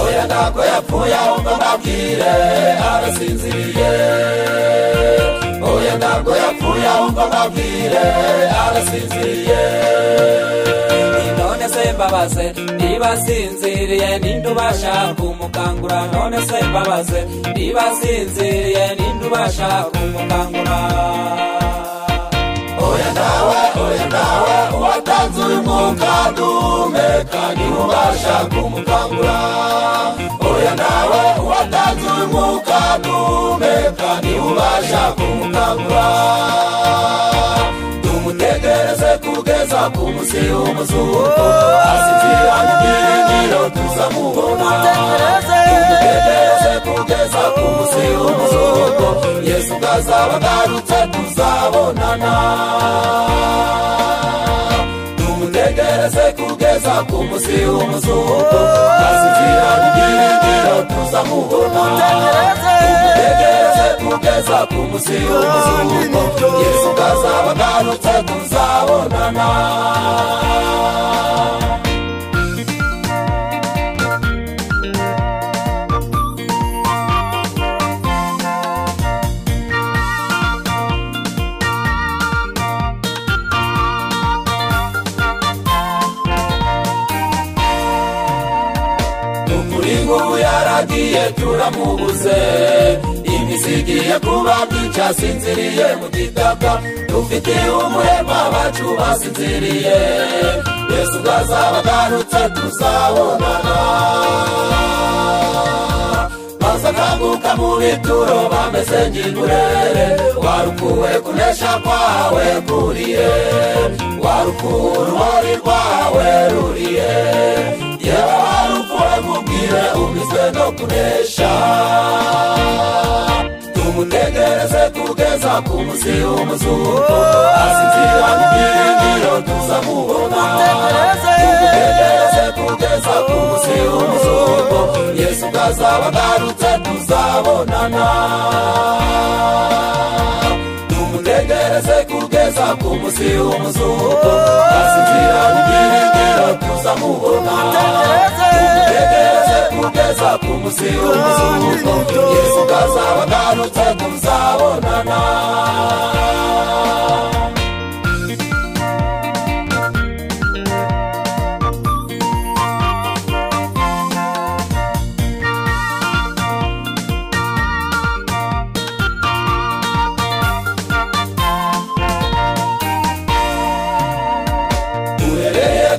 oya ntabwo yapfuye ahubwo mbabwire arasinziriye oya ntabwo yapfuye ahubwo mbabwire arasinziriye none se mbabaze niba asinziriye ninde ubasha kumukangura none se mbabaze niba asinziriye ninde ubasha kumukangura uwatanze uyu mwuka duhumeka ni we ubasha kumukangura oya nawe uwatanze uyu mwuka duhumeka ni we ubasha kumukangura tumutegereze kugeza ku munsi w'umuzuko asinziranye ibyiringiro tuzamubona tumutegereze kugeza ku munsi w'umuzuko yesu bwazaba agarutse tuzabonana. Tumutegereze kugeza ku munsi w'umuzuko asinziranye ibyiringiro tuzamubona tumutegereze kugeza ku munsi w'umuzuko yesu bwazaba agarutse tuzabonana turamubuze imizi igiye kuba myinshi asinziriye mu gitaka dufite umurema bacu basinziriye yesu bwazaba agarutse tuzabonana maze akanguka mu bituro bameze nk'ingurere warukuwe kunesha kwawe kuriye. Warukuwe urumuri rwawe ruriye. Yewe warukuwe mubwire umizwe no kunesha tumutegereze kugeza ku munsi w'umuzuko asinziranye ibyiringiro tuzamubona tumutegereze kugeza ku munsi w'umuzuko yesu bwazaba agarutse tuzabonana tumutegereze kugeza ku munsi w'umuzuko asinziranye ibyiringiro tuzamubona tumutegereze kugeza ku munsi w'umuzuko yesu bwazaba aluteku muzabonana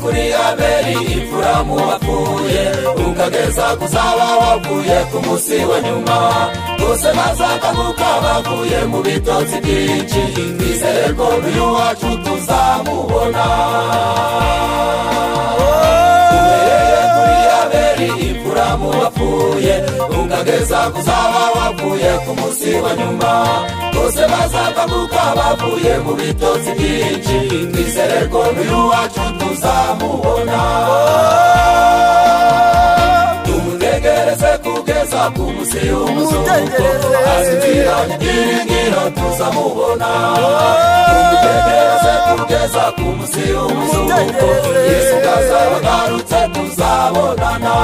kuri abeli imfura mu bapfuye ukageza kuzaba wavuye ku munsi wa nyuma. Bose bazakanguka bavuye mu bitotsi byinshi. Twizere ko n'uyu wacu tuzamubona. Abeli imfura mu bapfuye ukageza kuzaba wavuye ku munsi wa nyuma. Bose bazakanguka bavuye mu bitotsi byinshi. Twizere ko n'uyu wacu tuzamubona tumutegereze kugeza ku munsi w'umuzuko asinziranye ibyiringiro tuzamubona tumutegereze kugeza ku w'umuzuko yesu bwazaba agarutse tuzabonana.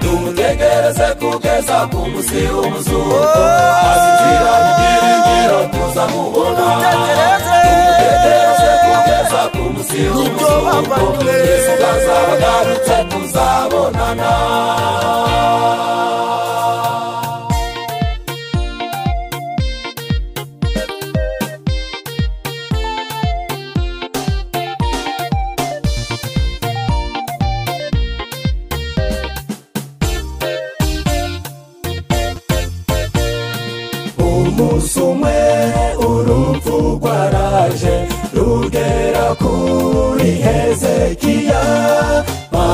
Tumutegereze kugeza ku munsi w'umuzuko yesu bwazaba agarutse tuzabonana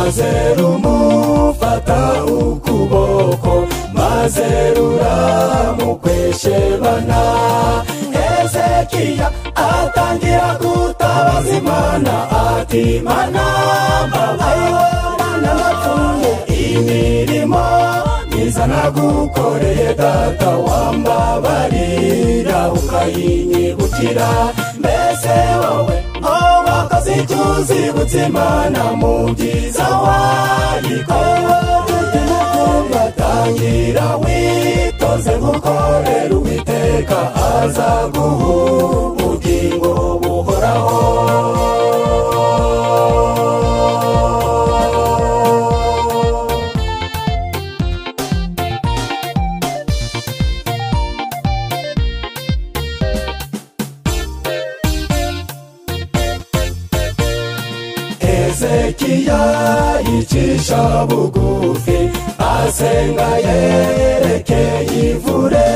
maze rumufata ukuboko maze ruramukweshebana hezekiya atangira gutabaza ati mana mbabaye mana napfuye imirimo mwiza nagukoreye data wambabarira ukayinyibukira mbese wowe wakoze icyo uzibutse imana mu byiza wayikoze batangira witoze gukorera uwiteka aza hezekiya yicisha bugufi asenga yerekeye ivure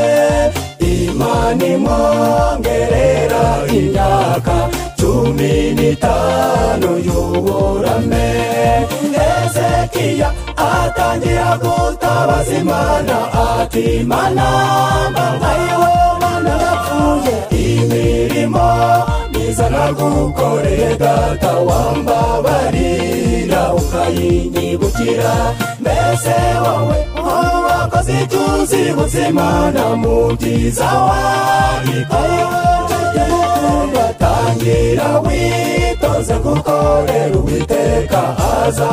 imana imwongerera imyaka cumi n'itanu y'uburame hezekiya atangira gutabaza imana ati mana mbabayeho nagukoreye data wambabarira ukayinyibukira mbese wowe wakoze icyo uzibutse imana mu byiza wayikoze batangira witoze gukorera uwiteka aza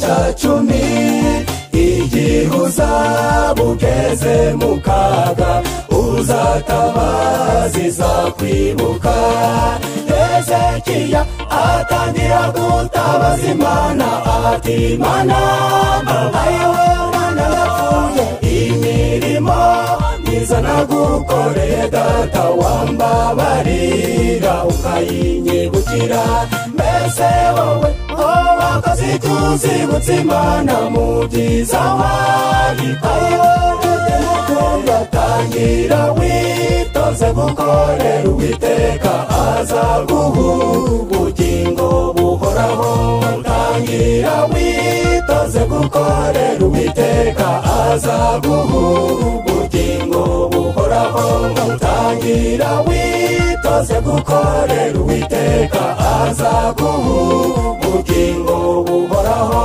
n'icya cumi igihe uzaba ugeze mu kaga uzatabaza izakwibuka hezekiya atangira gutabaza imana ati mana mbabayeho mana yapfuye imirimo. Myiza nagukoreye data wambabarira ukayinyibukira. Mbese wowe wowe wakoze icyo uzibutse imana mu byiza wayikoze batangira witoze gukorera uwiteka aza guha ubugingo buhoraho tangira witoze gukorera uwiteka aza guha ubugingo buhoraho tangira witoze gukorera uwiteka aza guha ubugingo buhoraho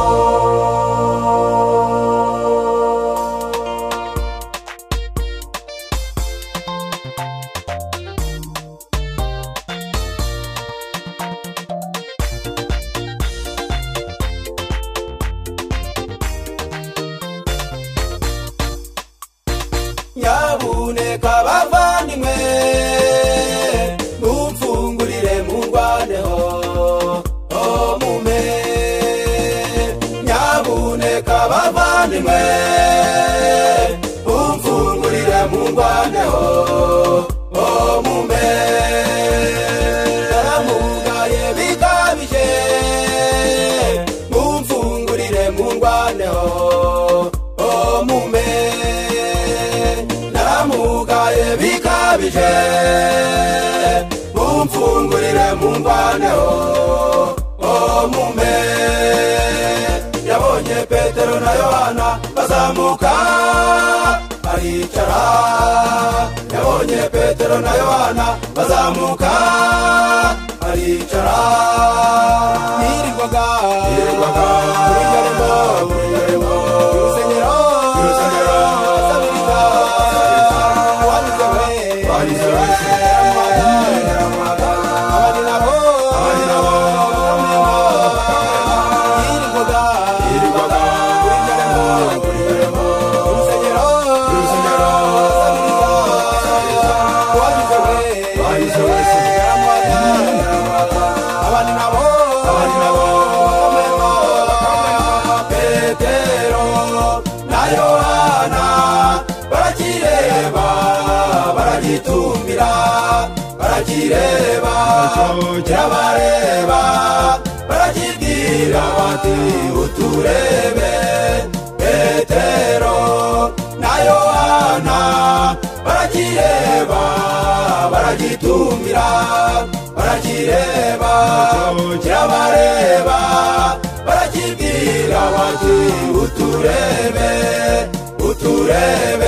nyabuneka bavandimwe muvandimwe umfungurire mungwaneho omume mugaye bikabije. Mumfungurire mungwaneho omume namugaye bikabije. Mumfungurire mungwaneho omume petero na yohana bazamuka aricara yabonye petero na yohana bazamuka aricara yirirwaga Yirirwaga. kuri yaremo kuri yaremo barakireba kirabareba barakibwira bati uturebe petero na yohana barakireba baragitumira barakireba kirabareba barakibwira bati uturebe uturebe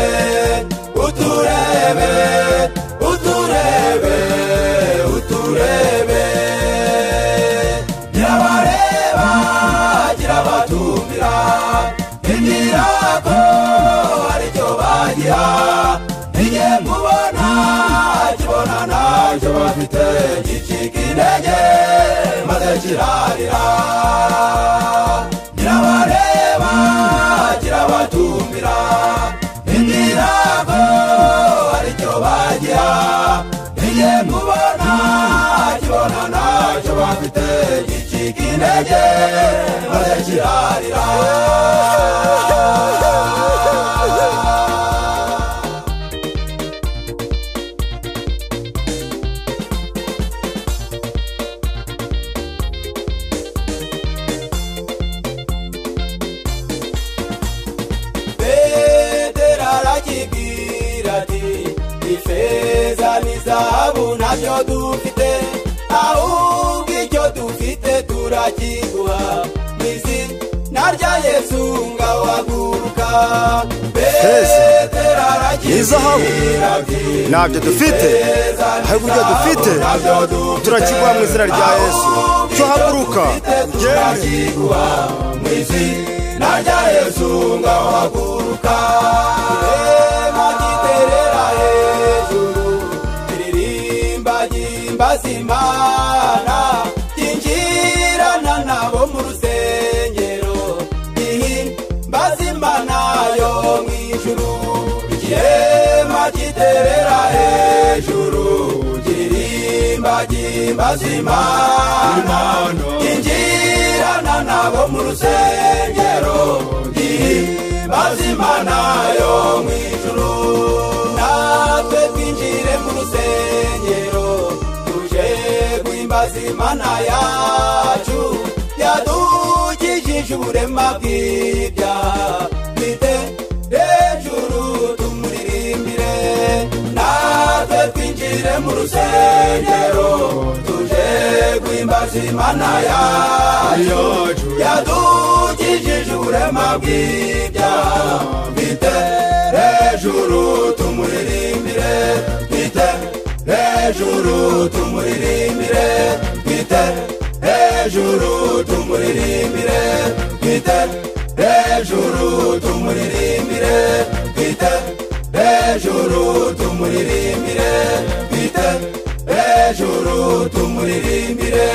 Chumafite gichikineje maze kirarira. Kirabareba kirabatumbira indirako aricyo bagira. Igihe kubona, kibona nacyo bafite gichikineje maze kirarira. Arakibwira ati ifeza n'izahabu ntabyo dufite ahubwo icyo dufite turakiguha. Mu izina rya yesu ngaho haguruka petero arakibwira ati ntabyo dufite. Ahubwo ibyo dufite. turakiguha mu izina rya yesu. Cyo haguruka. Ugende rya yesu ngaho haguruka ihema giterera hejuru. Iririmba gimbaza imana ryinjirana nabo mu rusengero. Ihimbaza imana yo mu ijuru. Igihema giterera hejuru kiririmba gimbaza imana injirana nabo mu rusengero. Gihimbaza imana yo mu ijuru natwe twinjire mu rusengero. Tuje guhimbaza imana yacu. Yadukijije uburema bw'ibyaha twinjire mu rusengero tuje guhimbaza imana yacu yadukijije uburema bw'ibyaha twite hejuru tumuririmbire twite hejuru tumuririmbire twite hejuru tumuririmbire twite hejuru tumuririmbire twite ejuru tumuririmbire bite ejuru tumuririmbire